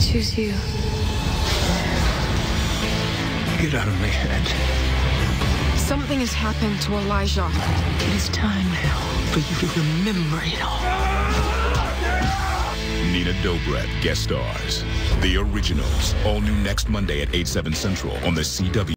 choose you. Get out of my head. Something has happened to Elijah. It is time now for you to remember it all. Nina Dobrev guest stars. The Originals. All new next Monday at 8, 7 central on the CW.